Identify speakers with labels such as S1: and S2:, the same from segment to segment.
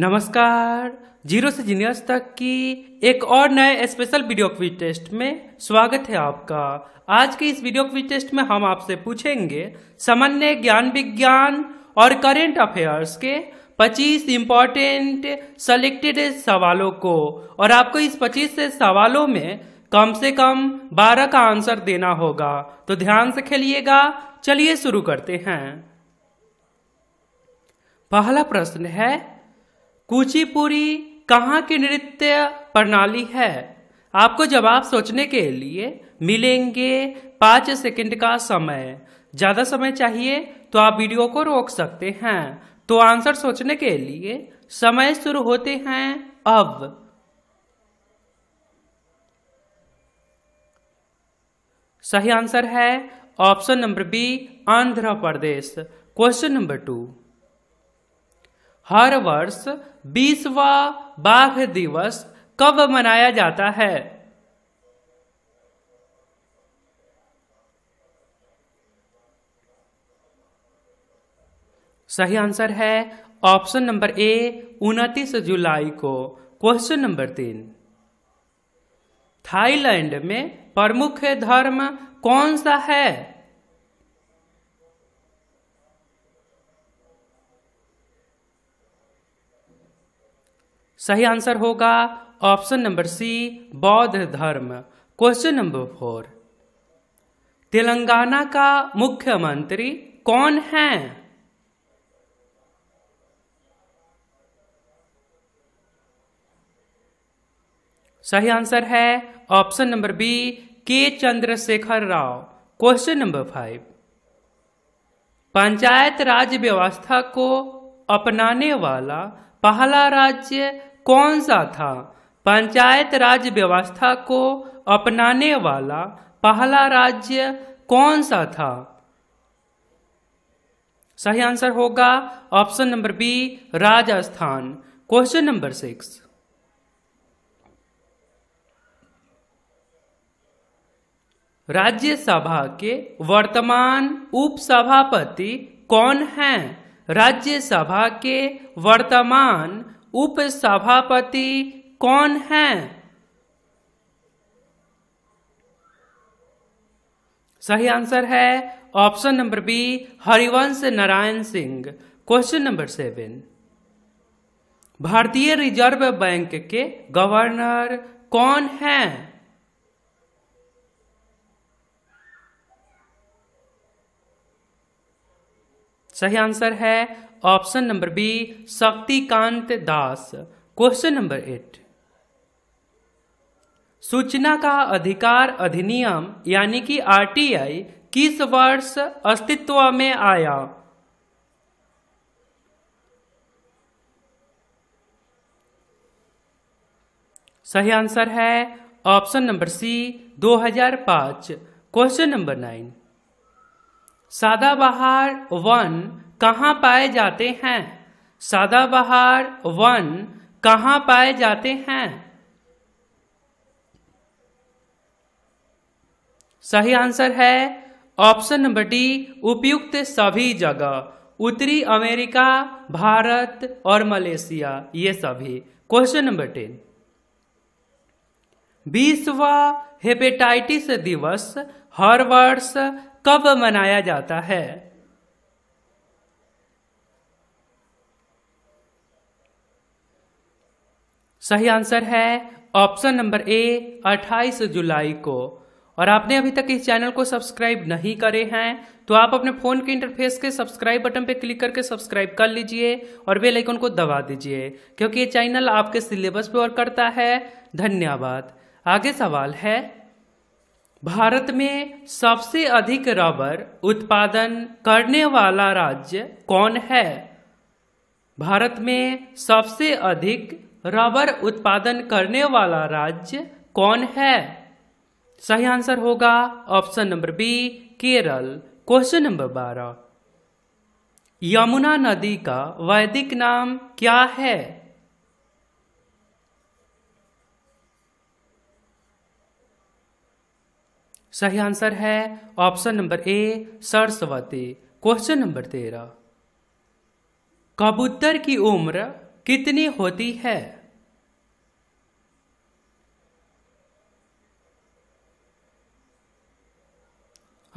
S1: नमस्कार। ज़ीरो से जीनियस तक की एक और नए स्पेशल वीडियो क्विज टेस्ट में स्वागत है आपका। आज के इस वीडियो क्विज टेस्ट में हम आपसे पूछेंगे सामान्य ज्ञान विज्ञान और करेंट अफेयर्स के 25 इम्पोर्टेंट सेलेक्टेड सवालों को। और आपको इस 25 से सवालों में कम से कम 12 का आंसर देना होगा। तो ध्यान से खेलिएगा। चलिए शुरू करते हैं। पहला प्रश्न है कुचिपुड़ी कहाँ की नृत्य प्रणाली है? आपको जवाब सोचने के लिए मिलेंगे पाँच सेकंड का समय। ज़्यादा समय चाहिए तो आप वीडियो को रोक सकते हैं। तो आंसर सोचने के लिए समय शुरू होते हैं अब। सही आंसर है option number B, Andhra Pradesh. Question number two. हर वर्ष बीसवा बाघ दिवस कब मनाया जाता है? सही आंसर है ऑप्शन नंबर ए, उनतीस जुलाई को। क्वेश्चन नंबर तीन। थाईलैंड में प्रमुख धर्म कौन सा है? सही आंसर होगा ऑप्शन नंबर सी, बौद्ध धर्म। क्वेश्चन नंबर फोर तेलंगाना का मुख्यमंत्री कौन है? सही आंसर है option number B, K Chandrashekhar Rao. Question number five panchayat राज व्यवस्था को अपनाने वाला पहला राज्य कौन सा था? पंचायत राज व्यवस्था को अपनाने वाला पहला राज्य कौन सा था? सही आंसर होगा option number B, Rajasthan. Question number six. Rajya Sabha के वर्तमान उपसभापति कौन हैं? राज्यसभा के वर्तमान उपसभापति कौन है? सही आंसर है option number B, Harivansh Narayan Singh. Question number seven, भारतीय रिज़र्व बैंक के गवर्नर कौन हैं? सही आंसर है option number B, Shaktikanta Das. Question number eight. सूचना का अधिकार अधिनियम, यानी कि आरटीआई, किस वर्ष अस्तित्व में आया? सही आंसर है option number C 2005 question number nine. सादाबहार वन कहाँ पाए जाते हैं? सादाबहार वन कहाँ पाए जाते हैं? सही आंसर है ऑप्शन नंबर डी, उपयुक्त सभी जगह। उत्तरी अमेरिका, भारत और मलेशिया, ये सभी। Question number ten. विश्व हेपेटाइटिस दिवस हर वर्ष कब मनाया जाता है? सही आंसर है ऑप्शन नंबर ए 28 जुलाई को। और आपने अभी तक इस चैनल को सब्सक्राइब नहीं करे हैं तो आप अपने फ़ोन के इंटरफेस के सब्सक्राइब बटन पर क्लिक करके सब्सक्राइब कर लीजिए और बेल आइकन को दबा दीजिए, क्योंकि ये चैनल आपके सिलेबस पे वर्क करता है। धन्यवाद। आगे सवाल है भारत में सबसे अधिक रबर उत्पादन करने वाला राज्य कौन है? भारत में सबसे अधिक रबर उत्पादन करने वाला राज्य कौन है? सही आंसर होगा option number B, Kerala. Question number बारह। यमुना नदी का वैदिक नाम क्या है? सही आंसर है option number A, Saraswati. Question number तेरह। कबूतर की उम्र कितनी होती है?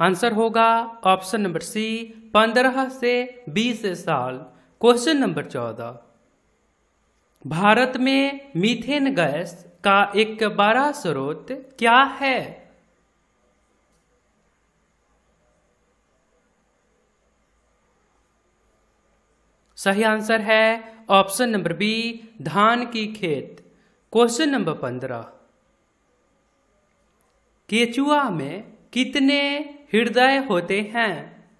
S1: आंसर होगा ऑप्शन नंबर सी, पंद्रह से बीस साल। क्वेश्चन नंबर चौदह। भारत में मीथेन गैस का एक बड़ा स्रोत क्या है? सही आंसर है ऑप्शन नंबर बी, धान की खेत। क्वेश्चन नंबर पंद्रह। केचुआ में कितने हृदय होते हैं?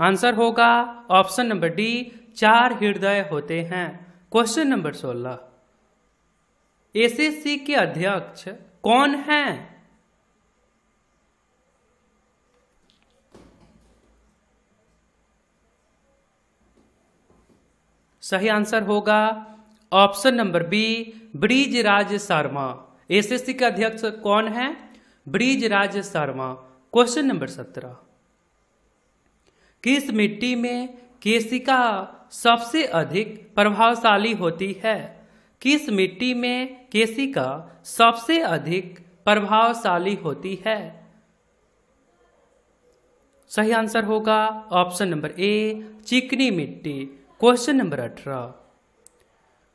S1: आंसर होगा ऑप्शन नंबर डी, चार हृदय होते हैं। क्वेश्चन नंबर सोलह। एसएससी के अध्यक्ष कौन हैं? सही आंसर होगा option number B Brij Raj Sharma. SSC के अध्यक्ष कौन है? ब्रिज राज शर्मा। क्वेश्चन नंबर सत्रह। किस मिट्टी में केसिका सबसे अधिक प्रभावशाली होती है? किस मिट्टी में केसिका सबसे अधिक प्रभावशाली होती है? सही आंसर होगा ऑप्शन नंबर ए, चिकनी मिट्टी। क्वेश्चन नंबर अठारह।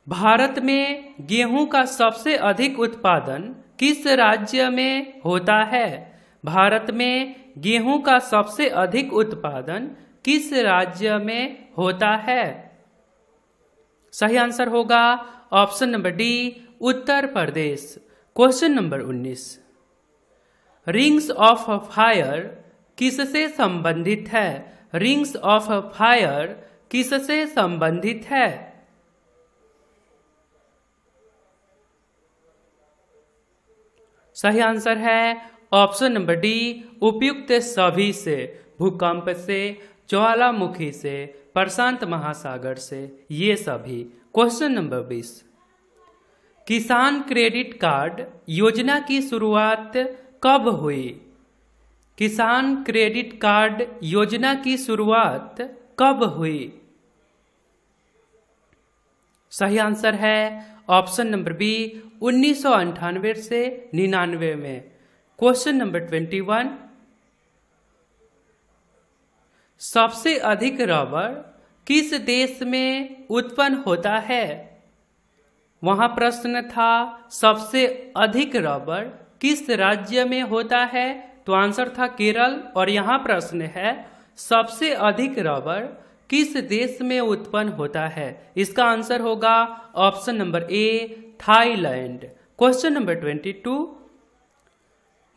S1: भारत में गेहूँ का सबसे अधिक उत्पादन किस राज्य में होता है? भारत में गेहूँ का सबसे अधिक उत्पादन किस राज्य में होता है? सही आंसर होगा option number D, Uttar Pradesh. Question number 19 rings of fire किससे संबंधित है? रिंग्स ऑफ़ फायर किससे संबंधित है? सही आंसर है ऑप्शन नंबर डी, उपयुक्त सभी से, भूकंप से, ज्वालामुखी से, प्रशांत महासागर से, ये सभी। क्वेश्चन नंबर बीस। किसान क्रेडिट कार्ड योजना की शुरुआत कब हुई? किसान क्रेडिट कार्ड योजना की शुरुआत कब हुई? सही आंसर है ऑप्शन नंबर बी, उन्नीस से निन्यानवे में। Question number twenty one. सबसे अधिक रबर किस देश में उत्पन्न होता है? वहाँ प्रश्न था, सबसे अधिक रबर किस राज्य में होता है? तो आंसर था केरल, और यहाँ प्रश्न है सबसे अधिक रबर किस देश में उत्पन्न होता है? इसका आंसर होगा option number A, Thailand. Question number twenty two.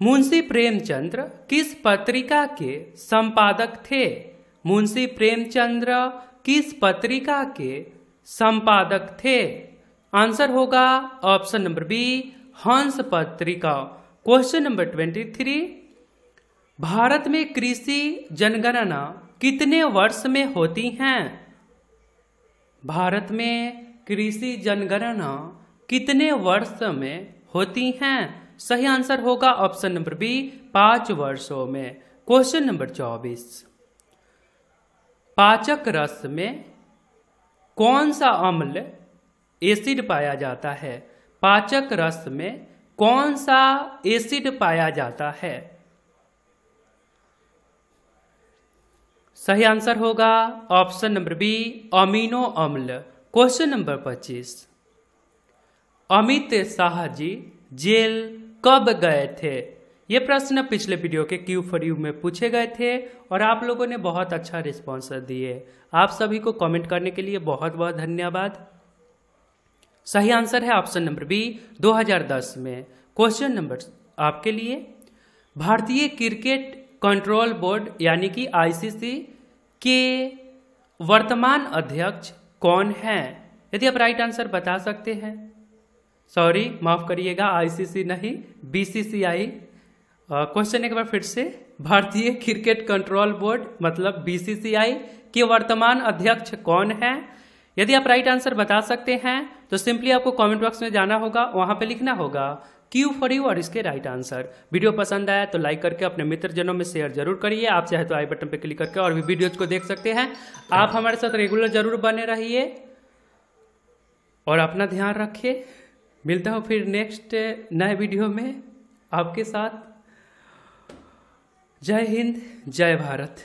S1: Munshi Premchandra किस पत्रिका के संपादक थे? मुंशी प्रेमचंद्र किस पत्रिका के संपादक थे? आंसर होगा ऑप्शन नंबर बी, हंस पत्रिका। Question number twenty three. Bharat में कृषि जनगणना कितने वर्ष में होती हैं? भारत में कृषि जनगणना कितने वर्ष में होती हैं? सही आंसर होगा ऑप्शन नंबर बी, पाँच वर्षों में। क्वेश्चन नंबर चौबीस। पाचक रस में कौन सा अम्ल एसिड पाया जाता है? पाचक रस में कौन सा एसिड पाया जाता है? सही आंसर होगा ऑप्शन नंबर बी, अमीनो अम्ल। क्वेश्चन नंबर पच्चीस। अमित शाह जी, जेल कब गए थे? ये प्रश्न पिछले वीडियो के क्यू फॉर यू में पूछे गए थे और आप लोगों ने बहुत अच्छा रिस्पॉन्स दिए। आप सभी को कमेंट करने के लिए बहुत बहुत धन्यवाद। सही आंसर है ऑप्शन नंबर बी 2010 में। क्वेश्चन नंबर आपके लिए, भारतीय क्रिकेट कंट्रोल बोर्ड यानी कि आईसीसी के वर्तमान अध्यक्ष कौन हैं? यदि आप राइट आंसर बता सकते हैं। सॉरी माफ़ करिएगा आईसीसी नहीं बीसीसीआई क्वेश्चन एक बार फिर से। भारतीय क्रिकेट कंट्रोल बोर्ड मतलब बीसीसीआई के वर्तमान अध्यक्ष कौन है? यदि आप राइट आंसर बता सकते हैं तो सिंपली आपको कमेंट बॉक्स में जाना होगा, वहाँ पे लिखना होगा क्यू फॉर यू और इसके राइट आंसर। वीडियो पसंद आया तो लाइक करके अपने मित्र जनों में शेयर ज़रूर करिए। आप चाहे तो आई बटन पर क्लिक करके और भी वीडियोज़ को देख सकते हैं। आप हमारे साथ रेगुलर ज़रूर बने रहिए और अपना ध्यान रखिए। मिलता हूँ फिर नेक्स्ट नए वीडियो में आपके साथ। जय हिंद, जय भारत।